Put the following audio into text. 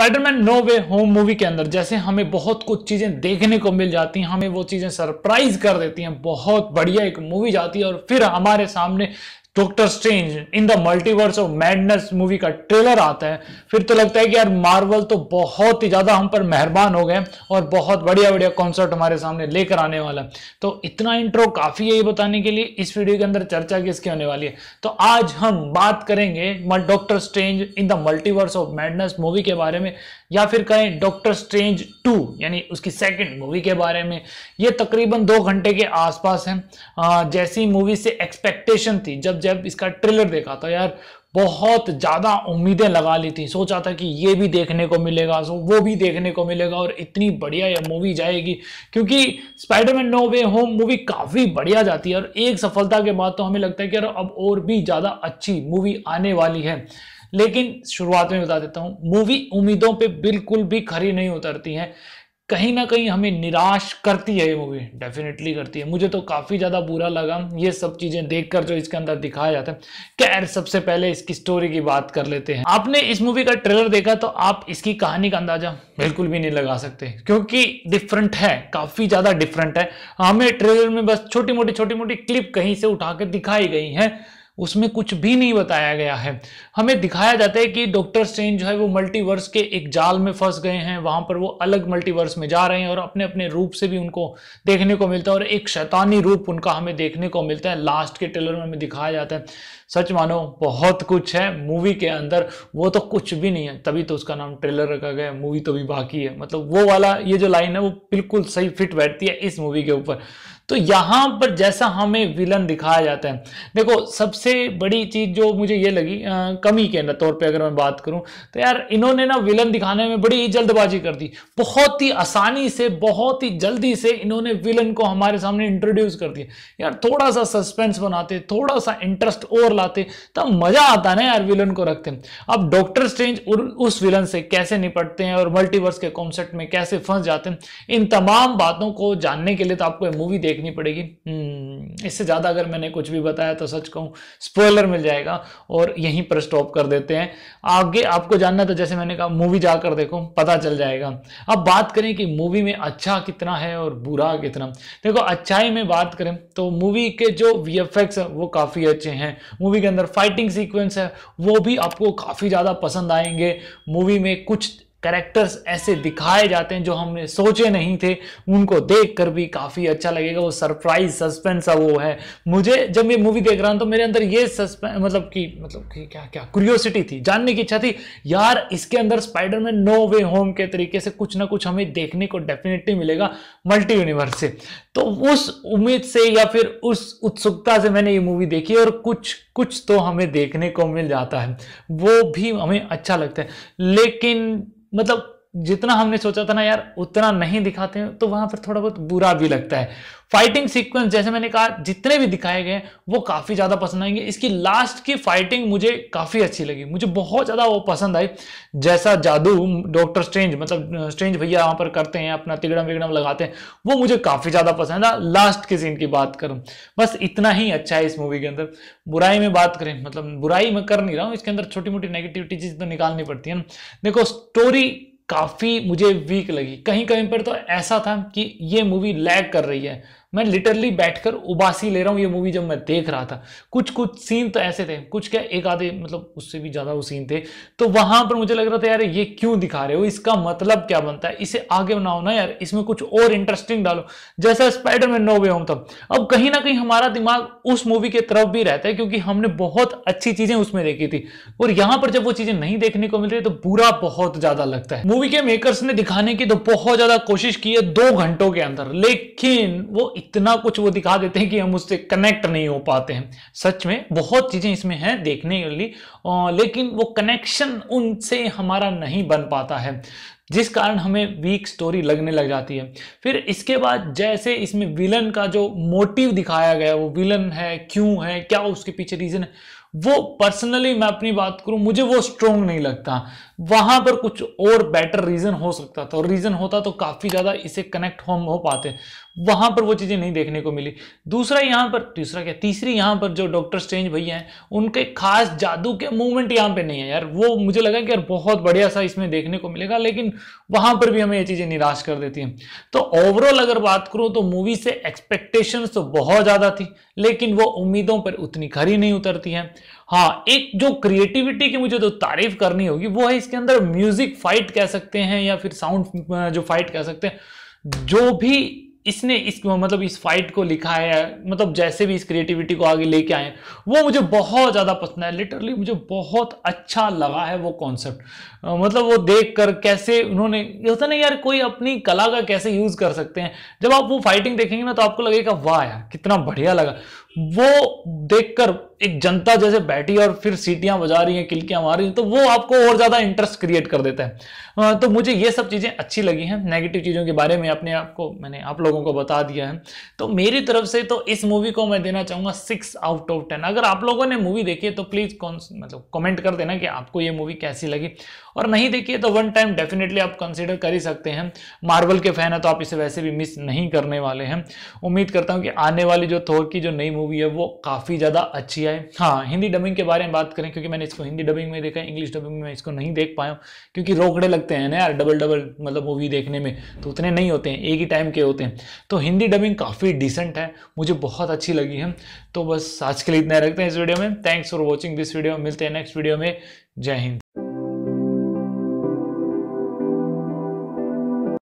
Spiderman No Way Home movie के अंदर, जैसे हमें बहुत कुछ चीज़ें देखने को मिल जाती हैं, हमें वो चीज़ें सरप्राइज़ कर देती हैं, बहुत बढ़िया एक मूवी जाती है और फिर हमारे सामने Doctor Strange in the Multiverse of Madness movie का ट्रेलर आता है, फिर तो लगता है कि यार मार्वल तो बहुत ही ज़्यादा हम पर मेहरबान हो गए और बहुत बढ़िया बढ़िया कॉन्सर्ट हमारे सामने लेकर आने वाला है। तो इतना इंट्रो काफ़ी है ये बताने के लिए, इस वीडियो के अंदर चर्चा किसकी होने वाली है? तो आज हम बात करेंगे Doctor Strange in the Multiverse of Madness movie के बारे में या फिर कहें डॉक्टर स्ट्रेंज टू यानी उसकी सेकेंड मूवी के बारे में। ये तकरीबन दो घंटे के आसपास है। जैसी मूवी से एक्सपेक्टेशन थी, जब जब इसका ट्रेलर देखा था, यार, बहुत ज़्यादा उम्मीदें लगा ली थी। सोचा था कि ये भी देखने को मिलेगा, सो वो भी देखने को मिलेगा और इतनी बढ़िया यह मूवी जाएगी। क्योंकि Spiderman No Way Home movie काफ़ी बढ़िया जाती है और एक सफलता के बाद तो हमें लगता है कि यार, अब और भी ज़्यादा अच्छी मूवी आने वाली है। लेकिन शुरुआत में बता देता हूँ, मूवी उम्मीदों पे बिल्कुल भी खरी नहीं उतरती है। कहीं ना कहीं हमें निराश करती है ये मूवी डेफिनेटली करती है। मुझे तो काफ़ी ज़्यादा बुरा लगा ये सब चीज़ें देखकर जो इसके अंदर दिखाया जाता है। खैर, सबसे पहले इसकी स्टोरी की बात कर लेते हैं। आपने इस मूवी का ट्रेलर देखा तो आप इसकी कहानी का अंदाज़ा बिल्कुल भी नहीं लगा सकते, क्योंकि डिफरेंट है, काफ़ी ज़्यादा डिफरेंट है। हमें ट्रेलर में बस छोटी मोटी छोटी मोटी क्लिप कहीं से उठा के दिखाई गई है। उसमें कुछ भी नहीं बताया गया है। हमें दिखाया जाता है कि डॉक्टर स्ट्रेंज जो है वो मल्टीवर्स के एक जाल में फंस गए हैं। वहाँ पर वो अलग मल्टीवर्स में जा रहे हैं और अपने अपने रूप से भी उनको देखने को मिलता है और एक शैतानी रूप उनका हमें देखने को मिलता है। लास्ट के ट्रेलर में हमें दिखाया जाता है। सच मानो, बहुत कुछ है मूवी के अंदर। वो तो कुछ भी नहीं है। तभी तो उसका नाम ट्रेलर रखा गया मूवी तो भी बाकी है। मतलब वो वाला, ये जो लाइन है वो बिल्कुल सही फिट बैठती है इस मूवी के ऊपर। तो यहाँ पर जैसा हमें विलन दिखाया जाता है। देखो सबसे बड़ी चीज़ जो मुझे ये लगी आ, कमी के तौर पे अगर मैं बात करूँ तो यार इन्होंने ना विलन दिखाने में बड़ी जल्दबाजी कर दी। बहुत ही आसानी से बहुत ही जल्दी से इन्होंने विलन को हमारे सामने इंट्रोड्यूस कर दिया। यार थोड़ा सा सस्पेंस बनाते थोड़ा सा इंटरेस्ट और लाते तब मज़ा आता ना यार विलन को रखते। अब डॉक्टर स्ट्रेंज उस विलन से कैसे निपटते हैं और मल्टीवर्स के कॉन्सेप्ट में कैसे फंस जाते हैं इन तमाम बातों को जानने के लिए तो आपको मूवी देख देखनी पड़ेगी। हम्म, इससे ज़्यादा अगर मैंने कुछ भी बताया तो सच कहूँ स्पॉइलर मिल जाएगा और यहीं पर स्टॉप कर देते हैं। आगे आपको जानना तो जैसे मैंने कहा मूवी जाकर देखो पता चल जाएगा। अब बात करें कि मूवी में अच्छा कितना है और बुरा कितना। देखो अच्छाई में बात करें तो मूवी के जो वी है वो काफ़ी अच्छे हैं। मूवी के अंदर फाइटिंग सीक्वेंस है वो भी आपको काफ़ी ज़्यादा पसंद आएँगे। मूवी में कुछ कैरेक्टर्स ऐसे दिखाए जाते हैं जो हमने सोचे नहीं थे। उनको देख कर भी काफ़ी अच्छा लगेगा। वो सरप्राइज़ सस्पेंस वो है। मुझे जब ये मूवी देख रहा हूँ तो मेरे अंदर ये सस्पेंस मतलब कि मतलब कि क्या क्या क्यूरियोसिटी थी। जानने की इच्छा थी, यार, इसके अंदर स्पाइडरमैन नो वे होम के तरीके से कुछ ना कुछ हमें देखने को डेफिनेटली मिलेगा मल्टी यूनिवर्स से। तो उस उम्मीद से या फिर उस उत्सुकता से मैंने ये मूवी देखी और कुछ कुछ तो हमें देखने को मिल जाता है। वो भी हमें अच्छा लगता है। लेकिन मतलब जितना हमने सोचा था ना यार, उतना नहीं दिखाते हैं तो वहाँ पर थोड़ा बहुत बुरा भी लगता है। फाइटिंग सीक्वेंस जैसे मैंने कहा, जितने भी दिखाए गए वो काफ़ी ज़्यादा पसंद आएँगे। इसकी लास्ट की फाइटिंग मुझे काफ़ी अच्छी लगी। मुझे बहुत ज़्यादा वो पसंद आई। जैसा जादू डॉक्टर स्ट्रेंज मतलब स्ट्रेंज भैया वहाँ पर करते हैं, अपना तिगड़म विगड़म लगाते हैं, वो मुझे काफ़ी ज़्यादा पसंद है। लास्ट के सीन की बात करूँ, बस इतना ही अच्छा है इस मूवी के अंदर। बुराई में बात करें मतलब बुराई मैं कर नहीं रहा हूँ, इसके अंदर छोटी मोटी नेगेटिविटी चीज़ तो निकालनी पड़ती है ना। देखो स्टोरी काफ़ी मुझे वीक लगी। कहीं कहीं पर तो ऐसा था कि ये मूवी लैग कर रही है। मैं लिटरली बैठकर उबासी ले रहा हूँ ये मूवी जब मैं देख रहा था। कुछ कुछ सीन तो ऐसे थे, कुछ क्या एक आधे मतलब उससे भी ज़्यादा वो सीन थे। तो वहाँ पर मुझे लग रहा था, यार, ये क्यों दिखा रहे हो? इसका मतलब क्या बनता है? इसे आगे बनाओ ना यार, इसमें कुछ और इंटरेस्टिंग डालो। जैसा स्पाइडरमैन नो वे होम था। अब कहीं ना कहीं हमारा दिमाग उस मूवी के तरफ़ भी रहता है, क्योंकि हमने बहुत अच्छी चीज़ें उसमें देखी थी। और यहाँ पर जब वो चीज़ें नहीं देखने को मिल रही तो बुरा बहुत ज़्यादा लगता है। मूवी के मेकर्स ने दिखाने की तो बहुत ज़्यादा कोशिश की है दो घंटों के अंदर, लेकिन वो इतना कुछ वो दिखा देते हैं कि हम उससे कनेक्ट नहीं हो पाते हैं। सच में बहुत चीज़ें इसमें हैं देखने के लिए लेकिन वो कनेक्शन उनसे हमारा नहीं बन पाता है, जिस कारण हमें वीक स्टोरी लगने लग जाती है। फिर इसके बाद जैसे इसमें विलन का जो मोटिव दिखाया गया, वो विलन है, क्यों है, क्या उसके पीछे रीजन है वो पर्सनली मैं अपनी बात करूँ, मुझे वो स्ट्रोंग नहीं लगता। वहाँ पर कुछ और बेटर रीजन हो सकता था, और रीजन होता तो काफ़ी ज़्यादा इसे कनेक्ट हम हो पाते। वहाँ पर वो चीज़ें नहीं देखने को मिली। दूसरा यहाँ पर, तीसरा क्या, तीसरी यहाँ पर जो डॉक्टर स्ट्रेंज भैया हैं, उनके खास जादू के मूवमेंट यहाँ पे नहीं है यार। वो मुझे लगा कि यार बहुत बढ़िया सा इसमें देखने को मिलेगा, लेकिन वहाँ पर भी हमें ये चीज़ें निराश कर देती हैं। तो ओवरऑल अगर बात करूँ तो मूवी से एक्सपेक्टेशन तो बहुत ज़्यादा थी, लेकिन वो उम्मीदों पर उतनी खरी नहीं उतरती है। हाँ एक जो क्रिएटिविटी की मुझे तो तारीफ़ करनी होगी, वो है इसके अंदर म्यूज़िक फाइट कह सकते हैं या फिर साउंड जो फाइट कह सकते हैं। जो भी इसने इस मतलब इस फाइट को लिखा है मतलब जैसे भी इस क्रिएटिविटी को आगे लेके आए, वो मुझे बहुत ज़्यादा पसंद है। लिटरली मुझे बहुत अच्छा लगा है वो कॉन्सेप्ट मतलब वो देख कर कैसे उन्होंने, ये होता ना यार, कोई अपनी कला का कैसे यूज़ कर सकते हैं। जब आप वो फाइटिंग देखेंगे ना तो आपको लगेगा, वाह यार, कितना बढ़िया लगा। वो देखकर एक जनता जैसे बैठी और फिर सीटियाँ बजा रही हैं, किलकियाँ मार रही हैं तो वो आपको और ज़्यादा इंटरेस्ट क्रिएट कर देता है। तो मुझे ये सब चीज़ें अच्छी लगी हैं नेगेटिव चीज़ों के बारे में अपने आप को, मैंने आप लोगों को बता दिया है। तो मेरी तरफ़ से तो इस मूवी को मैं देना चाहूँगा सिक्स आउट ऑफ़ टेन अगर आप लोगों ने मूवी देखी है तो प्लीज़ कौन मतलब कमेंट कर देना कि आपको ये मूवी कैसी लगी। और नहीं देखिए तो वन टाइम डेफिनेटली आप कंसिडर कर ही सकते हैं। मार्वल के फ़ैन है तो आप इसे वैसे भी मिस नहीं करने वाले हैं। उम्मीद करता हूँ कि आने वाली जो थोर की जो नई मूवी है, वो काफ़ी ज़्यादा अच्छी है। हाँ हिंदी डबिंग के बारे में बात करें, क्योंकि मैंने इसको हिंदी डबिंग में देखा इंग्लिश डबिंग में इसको नहीं देख पाया क्योंकि रोकड़े लगते हैं ना यार डबल डबल मतलब मूवी देखने में तो उतने नहीं होते हैं, एक ही टाइम के होते हैं। तो हिंदी डबिंग काफ़ी डिसेंट है, मुझे बहुत अच्छी लगी है। तो बस आज के लिए इतना रखते हैं इस वीडियो में। Thanks for watching this video मिलते हैं नेक्स्ट वीडियो में। जय हिंद।